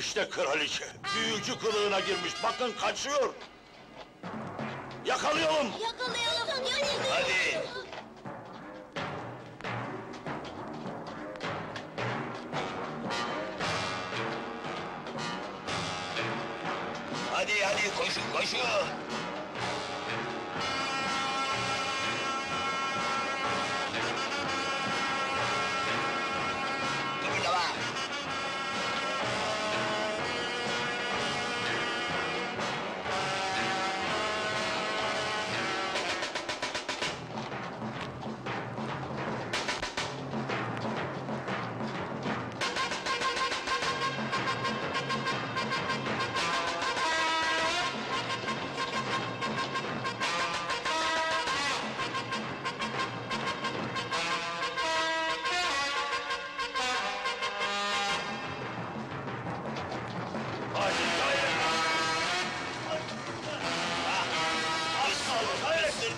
İşte kraliçe. Büyücü kılığına girmiş. Bakın kaçıyor. Yakalayalım. Yakalayalım. Hadi. Hadi. Hadi hadi koşun koşun.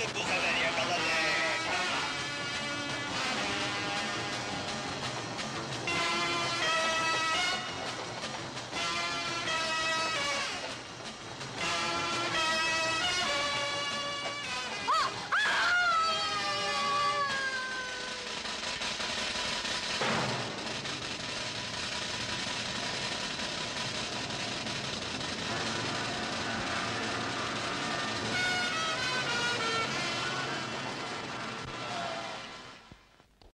Boomerang.